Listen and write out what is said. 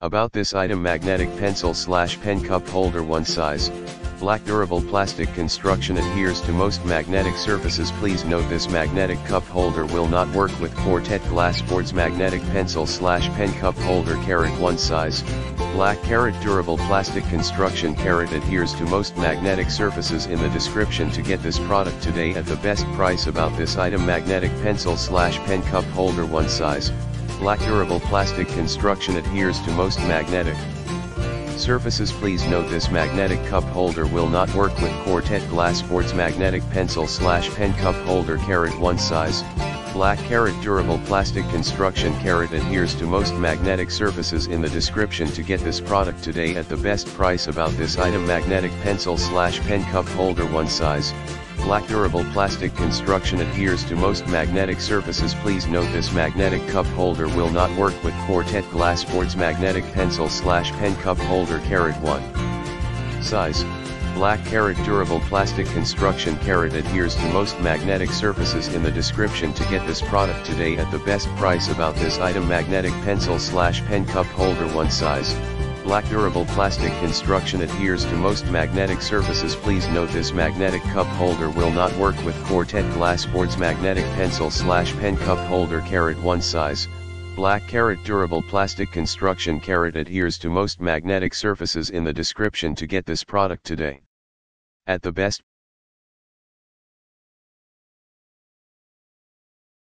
About this item magnetic pencil slash pen cup holder one size, black durable plastic construction adheres to most magnetic surfaces. Please note this magnetic cup holder will not work with Quartet glass boards. Magnetic pencil slash pen cup holder carat one size, black carat durable plastic construction carat adheres to most magnetic surfaces. In the description to get this product today at the best price about this item magnetic pencil slash pen cup holder one size, Black durable plastic construction adheres to most magnetic surfaces. Please note this magnetic cup holder will not work with Quartet Glass. Sports magnetic pencil slash pen cup holder carat 1 size, black carat durable plastic construction carat adheres to most magnetic surfaces. In the description to get this product today at the best price about this item. Magnetic pencil slash pen cup holder 1 size, Black durable plastic construction adheres to most magnetic surfaces. Please note this magnetic cup holder will not work with Quartet glass. Boards magnetic pencil slash pen cup holder carat 1. Size, black carat durable plastic construction carat adheres to most magnetic surfaces. In the description to get this product today at the best price about this item. Magnetic pencil slash pen cup holder 1 size, Black durable plastic construction adheres to most magnetic surfaces. Please note this magnetic cup holder will not work with Quartet glass boards. Magnetic pencil slash pen cup holder carat 1 size, black carat durable plastic construction carat adheres to most magnetic surfaces in the description to get this product today. At the best